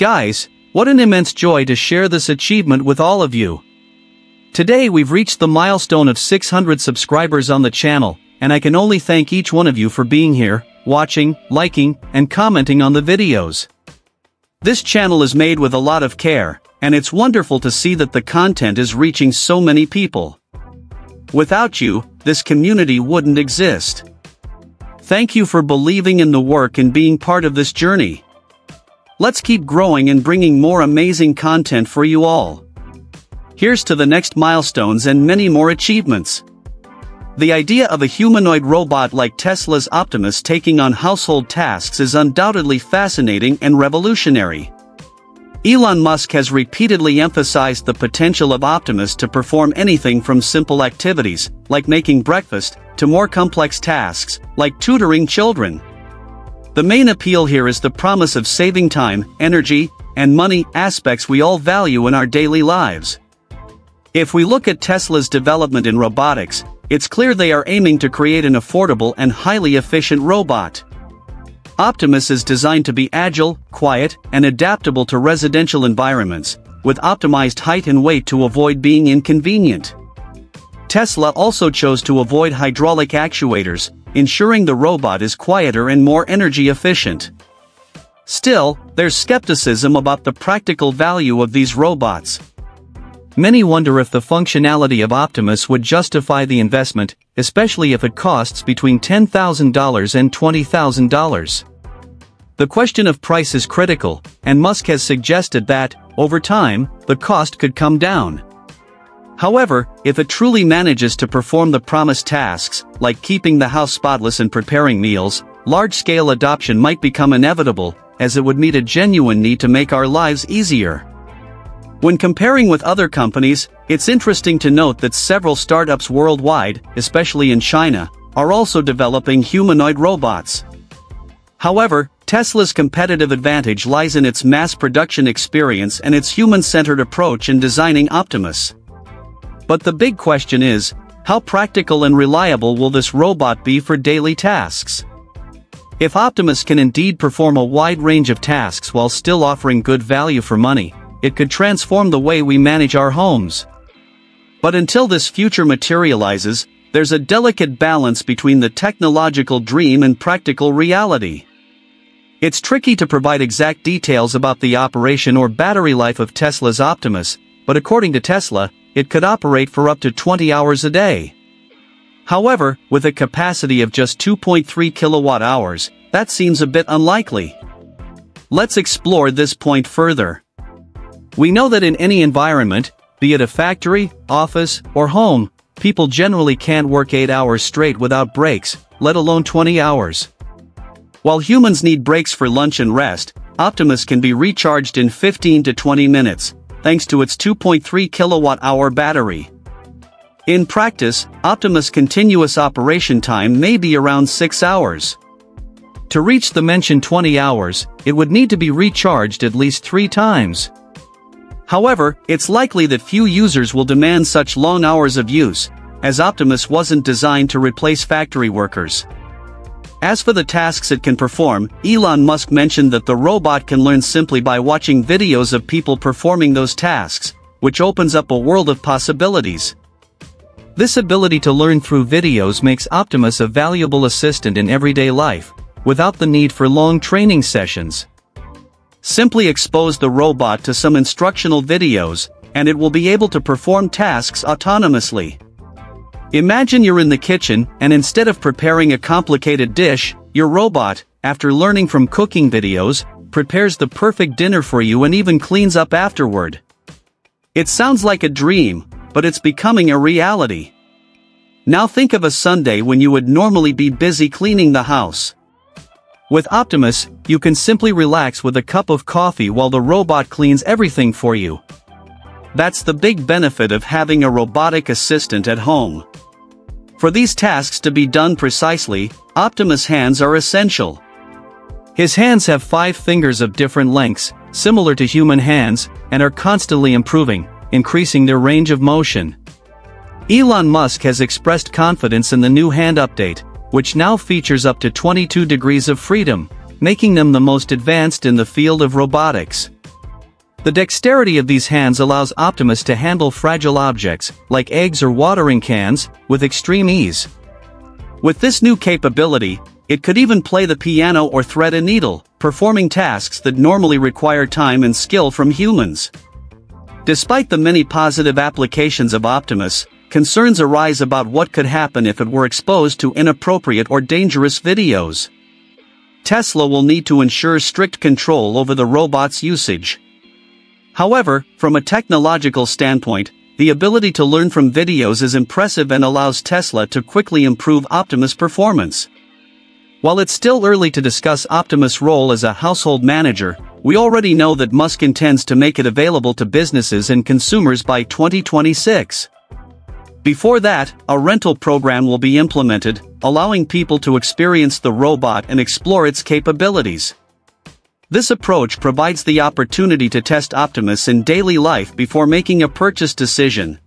Guys, what an immense joy to share this achievement with all of you. Today we've reached the milestone of 600 subscribers on the channel, and I can only thank each one of you for being here, watching, liking, and commenting on the videos. This channel is made with a lot of care, and it's wonderful to see that the content is reaching so many people. Without you, this community wouldn't exist. Thank you for believing in the work and being part of this journey. Let's keep growing and bringing more amazing content for you all. Here's to the next milestones and many more achievements. The idea of a humanoid robot like Tesla's Optimus taking on household tasks is undoubtedly fascinating and revolutionary. Elon Musk has repeatedly emphasized the potential of Optimus to perform anything from simple activities, like making breakfast, to more complex tasks, like tutoring children. The main appeal here is the promise of saving time, energy, and money aspects we all value in our daily lives. If we look at Tesla's development in robotics, it's clear they are aiming to create an affordable and highly efficient robot. Optimus is designed to be agile, quiet, and adaptable to residential environments, with optimized height and weight to avoid being inconvenient. Tesla also chose to avoid hydraulic actuators, ensuring the robot is quieter and more energy efficient. Still, there's skepticism about the practical value of these robots. Many wonder if the functionality of Optimus would justify the investment, especially if it costs between $10,000 and $20,000. The question of price is critical, and Musk has suggested that, over time, the cost could come down. However, if it truly manages to perform the promised tasks, like keeping the house spotless and preparing meals, large-scale adoption might become inevitable, as it would meet a genuine need to make our lives easier. When comparing with other companies, it's interesting to note that several startups worldwide, especially in China, are also developing humanoid robots. However, Tesla's competitive advantage lies in its mass production experience and its human-centered approach in designing Optimus. But the big question is, how practical and reliable will this robot be for daily tasks? If Optimus can indeed perform a wide range of tasks while still offering good value for money, it could transform the way we manage our homes. But until this future materializes, there's a delicate balance between the technological dream and practical reality. It's tricky to provide exact details about the operation or battery life of Tesla's Optimus, but according to Tesla, it could operate for up to 20 hours a day. However, with a capacity of just 2.3 kilowatt hours, that seems a bit unlikely. Let's explore this point further. We know that in any environment, be it a factory, office, or home, people generally can't work 8 hours straight without breaks, let alone 20 hours. While humans need breaks for lunch and rest, Optimus can be recharged in 15 to 20 minutes, thanks to its 2.3 kilowatt-hour battery. In practice, Optimus' continuous operation time may be around 6 hours. To reach the mentioned 20 hours, it would need to be recharged at least 3 times. However, it's likely that few users will demand such long hours of use, as Optimus wasn't designed to replace factory workers. As for the tasks it can perform, Elon Musk mentioned that the robot can learn simply by watching videos of people performing those tasks, which opens up a world of possibilities. This ability to learn through videos makes Optimus a valuable assistant in everyday life, without the need for long training sessions. Simply expose the robot to some instructional videos, and it will be able to perform tasks autonomously. Imagine you're in the kitchen, and instead of preparing a complicated dish, your robot, after learning from cooking videos, prepares the perfect dinner for you and even cleans up afterward. It sounds like a dream, but it's becoming a reality. Now think of a Sunday when you would normally be busy cleaning the house. With Optimus, you can simply relax with a cup of coffee while the robot cleans everything for you. That's the big benefit of having a robotic assistant at home. For these tasks to be done precisely, Optimus hands are essential. His hands have five fingers of different lengths, similar to human hands, and are constantly improving, increasing their range of motion. Elon Musk has expressed confidence in the new hand update, which now features up to 22 degrees of freedom, making them the most advanced in the field of robotics. The dexterity of these hands allows Optimus to handle fragile objects, like eggs or watering cans, with extreme ease. With this new capability, it could even play the piano or thread a needle, performing tasks that normally require time and skill from humans. Despite the many positive applications of Optimus, concerns arise about what could happen if it were exposed to inappropriate or dangerous videos. Tesla will need to ensure strict control over the robot's usage. However, from a technological standpoint, the ability to learn from videos is impressive and allows Tesla to quickly improve Optimus' performance. While it's still early to discuss Optimus' role as a household manager, we already know that Musk intends to make it available to businesses and consumers by 2026. Before that, a rental program will be implemented, allowing people to experience the robot and explore its capabilities. This approach provides the opportunity to test Optimus in daily life before making a purchase decision.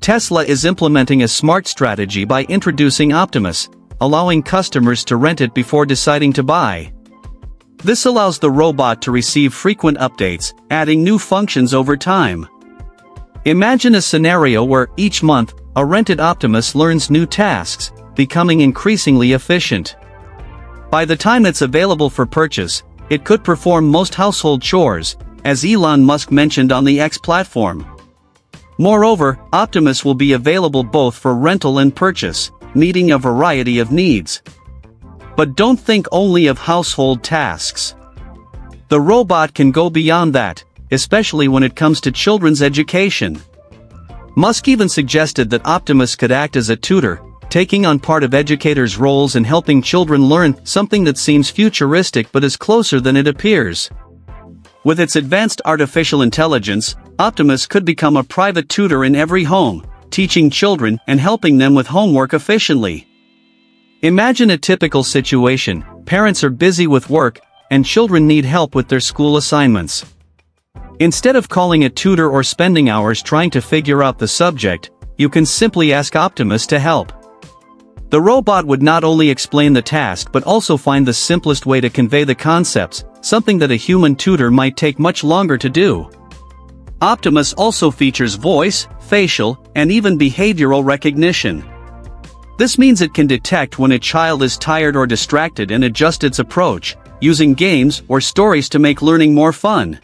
Tesla is implementing a smart strategy by introducing Optimus, allowing customers to rent it before deciding to buy. This allows the robot to receive frequent updates, adding new functions over time. Imagine a scenario where, each month, a rented Optimus learns new tasks, becoming increasingly efficient. By the time it's available for purchase, it could perform most household chores, as Elon Musk mentioned on the X platform. Moreover, Optimus will be available both for rental and purchase, meeting a variety of needs. But don't think only of household tasks. The robot can go beyond that, especially when it comes to children's education. Musk even suggested that Optimus could act as a tutor, taking on part of educators' roles and helping children learn something that seems futuristic but is closer than it appears. With its advanced artificial intelligence, Optimus could become a private tutor in every home, teaching children and helping them with homework efficiently. Imagine a typical situation, parents are busy with work, and children need help with their school assignments. Instead of calling a tutor or spending hours trying to figure out the subject, you can simply ask Optimus to help. The robot would not only explain the task but also find the simplest way to convey the concepts, something that a human tutor might take much longer to do. Optimus also features voice, facial, and even behavioral recognition. This means it can detect when a child is tired or distracted and adjust its approach, using games or stories to make learning more fun.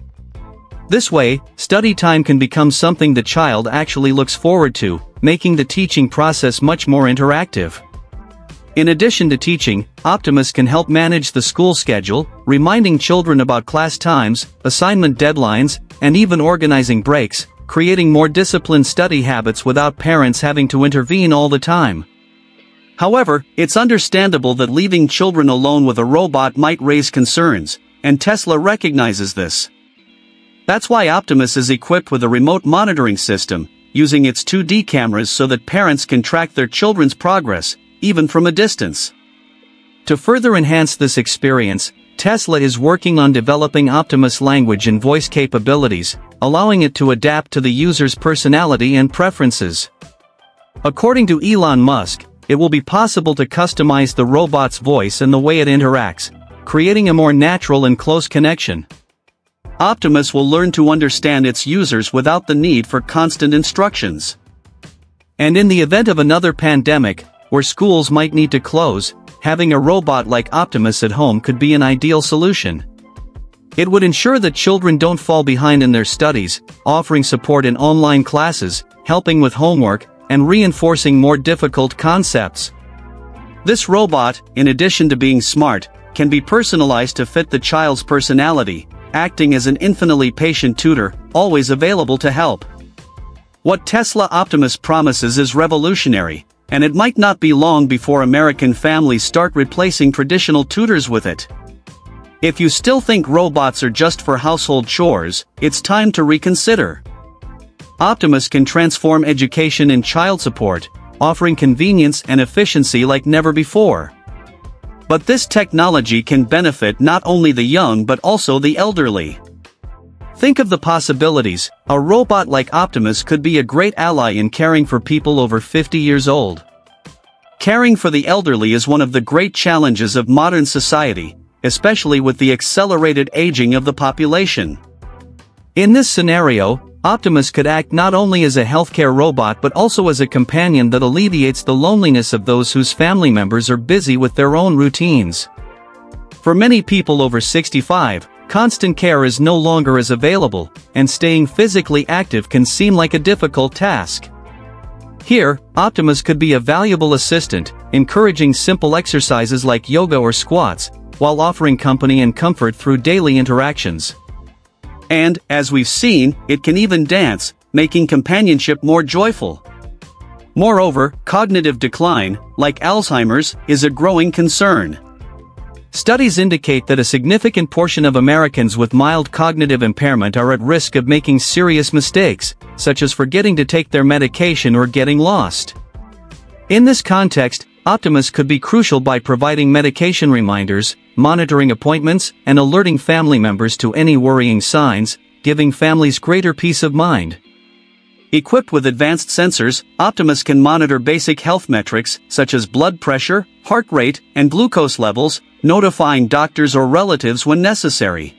This way, study time can become something the child actually looks forward to, making the teaching process much more interactive. In addition to teaching, Optimus can help manage the school schedule, reminding children about class times, assignment deadlines, and even organizing breaks, creating more disciplined study habits without parents having to intervene all the time. However, it's understandable that leaving children alone with a robot might raise concerns, and Tesla recognizes this. That's why Optimus is equipped with a remote monitoring system, using its 2D cameras so that parents can track their children's progress, even from a distance. To further enhance this experience, Tesla is working on developing Optimus language and voice capabilities, allowing it to adapt to the user's personality and preferences. According to Elon Musk, it will be possible to customize the robot's voice and the way it interacts, creating a more natural and close connection. Optimus will learn to understand its users without the need for constant instructions. And in the event of another pandemic, where schools might need to close, having a robot like Optimus at home could be an ideal solution. It would ensure that children don't fall behind in their studies, offering support in online classes, helping with homework, and reinforcing more difficult concepts. This robot, in addition to being smart, can be personalized to fit the child's personality, acting as an infinitely patient tutor, always available to help. What Tesla Optimus promises is revolutionary, and it might not be long before American families start replacing traditional tutors with it. If you still think robots are just for household chores, it's time to reconsider. Optimus can transform education and child support, offering convenience and efficiency like never before. But this technology can benefit not only the young but also the elderly. Think of the possibilities, a robot like Optimus could be a great ally in caring for people over 50 years old. Caring for the elderly is one of the great challenges of modern society, especially with the accelerated aging of the population. In this scenario, Optimus could act not only as a healthcare robot but also as a companion that alleviates the loneliness of those whose family members are busy with their own routines. For many people over 65, constant care is no longer as available, and staying physically active can seem like a difficult task. Here, Optimus could be a valuable assistant, encouraging simple exercises like yoga or squats, while offering company and comfort through daily interactions. And, as we've seen, it can even dance, making companionship more joyful. Moreover, cognitive decline, like Alzheimer's, is a growing concern. Studies indicate that a significant portion of Americans with mild cognitive impairment are at risk of making serious mistakes, such as forgetting to take their medication or getting lost. In this context, Optimus could be crucial by providing medication reminders, monitoring appointments, and alerting family members to any worrying signs, giving families greater peace of mind. Equipped with advanced sensors, Optimus can monitor basic health metrics such as blood pressure, heart rate, and glucose levels, notifying doctors or relatives when necessary.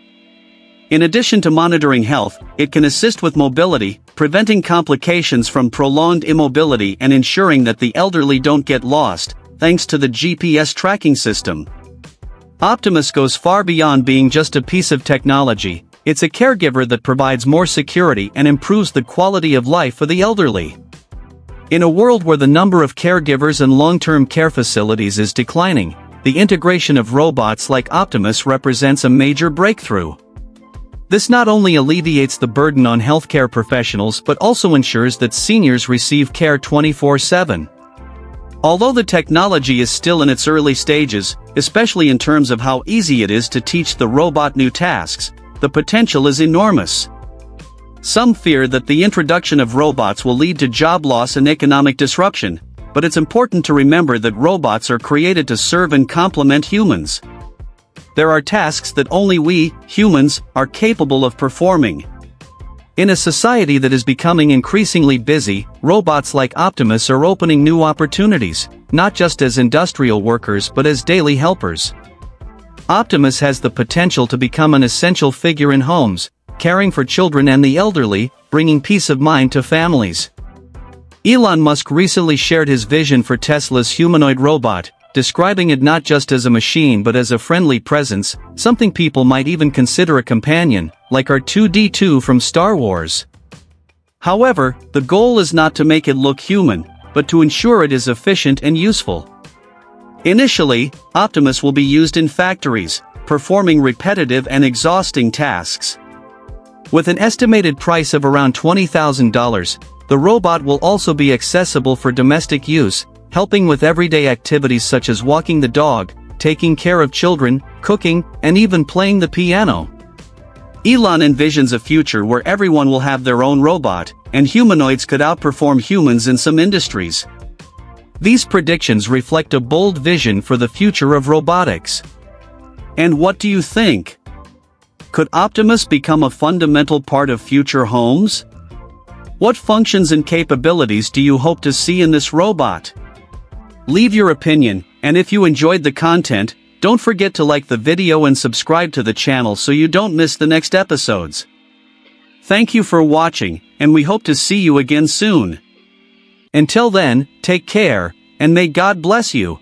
In addition to monitoring health, it can assist with mobility, preventing complications from prolonged immobility and ensuring that the elderly don't get lost, thanks to the GPS tracking system. Optimus goes far beyond being just a piece of technology, it's a caregiver that provides more security and improves the quality of life for the elderly. In a world where the number of caregivers and long-term care facilities is declining, the integration of robots like Optimus represents a major breakthrough. This not only alleviates the burden on healthcare professionals but also ensures that seniors receive care 24-7. Although the technology is still in its early stages, especially in terms of how easy it is to teach the robot new tasks, the potential is enormous. Some fear that the introduction of robots will lead to job loss and economic disruption, but it's important to remember that robots are created to serve and complement humans. There are tasks that only we, humans, are capable of performing. In a society that is becoming increasingly busy, robots like Optimus are opening new opportunities, not just as industrial workers but as daily helpers. Optimus has the potential to become an essential figure in homes, caring for children and the elderly, bringing peace of mind to families. Elon Musk recently shared his vision for Tesla's humanoid robot, describing it not just as a machine but as a friendly presence, something people might even consider a companion, like R2-D2 from Star Wars. However, the goal is not to make it look human, but to ensure it is efficient and useful. Initially, Optimus will be used in factories, performing repetitive and exhausting tasks. With an estimated price of around $20,000, the robot will also be accessible for domestic use, helping with everyday activities such as walking the dog, taking care of children, cooking, and even playing the piano. Elon envisions a future where everyone will have their own robot, and humanoids could outperform humans in some industries. These predictions reflect a bold vision for the future of robotics. And what do you think? Could Optimus become a fundamental part of future homes? What functions and capabilities do you hope to see in this robot? Leave your opinion, and if you enjoyed the content, don't forget to like the video and subscribe to the channel so you don't miss the next episodes. Thank you for watching, and we hope to see you again soon. Until then, take care, and may God bless you.